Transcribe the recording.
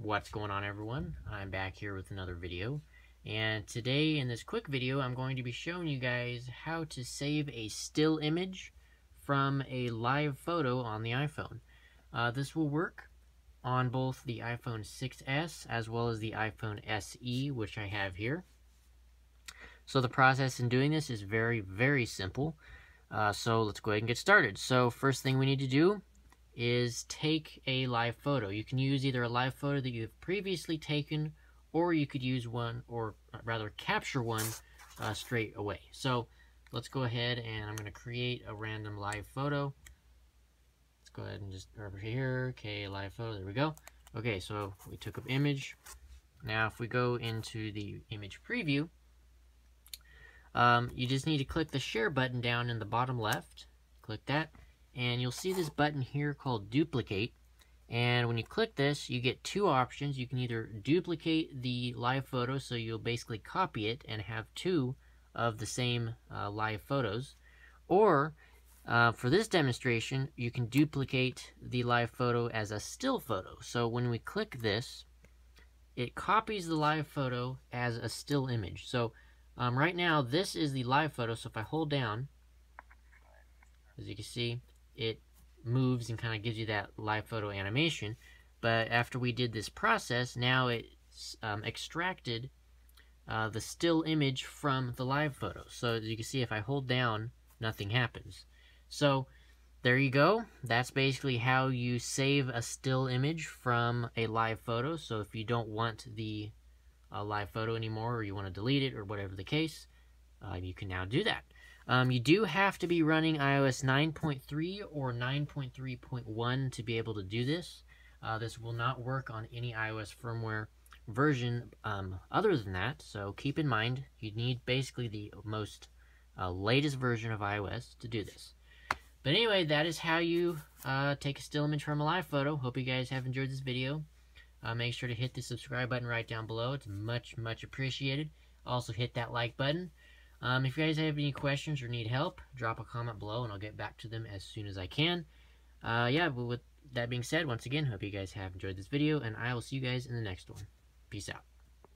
What's going on everyone? I'm back here with another video and today in this quick video I'm going to be showing you guys how to save a still image from a live photo on the iPhone. Uh, this will work on both the iPhone 6s as well as the iPhone SE which I have here. So the process in doing this is very very simple. Uh, so let's go ahead and get started. So first thing we need to do is take a live photo. You can use either a live photo that you've previously taken or you could use one, or rather capture one uh, straight away. So let's go ahead and I'm going to create a random live photo. Let's go ahead and just over here, okay, live photo, there we go. Okay, so we took an image. Now if we go into the image preview, um, you just need to click the share button down in the bottom left. Click that and you'll see this button here called duplicate. And when you click this you get two options. You can either duplicate the live photo so you'll basically copy it and have two of the same uh, live photos. Or uh, for this demonstration you can duplicate the live photo as a still photo. So when we click this it copies the live photo as a still image. So um, right now this is the live photo. So if I hold down as you can see it moves and kind of gives you that live photo animation. But after we did this process, now it's um, extracted uh, the still image from the live photo. So as you can see, if I hold down, nothing happens. So there you go. That's basically how you save a still image from a live photo. So if you don't want the uh, live photo anymore or you want to delete it or whatever the case, uh, you can now do that. Um, you do have to be running iOS 9.3 or 9.3.1 to be able to do this. Uh, this will not work on any iOS firmware version um, other than that, so keep in mind you need basically the most uh, latest version of iOS to do this. But anyway, that is how you uh, take a still image from a live photo. Hope you guys have enjoyed this video. Uh, make sure to hit the subscribe button right down below. It's much, much appreciated. Also hit that like button. Um, if you guys have any questions or need help, drop a comment below and I'll get back to them as soon as I can. Uh, yeah, but with that being said, once again, hope you guys have enjoyed this video, and I will see you guys in the next one. Peace out.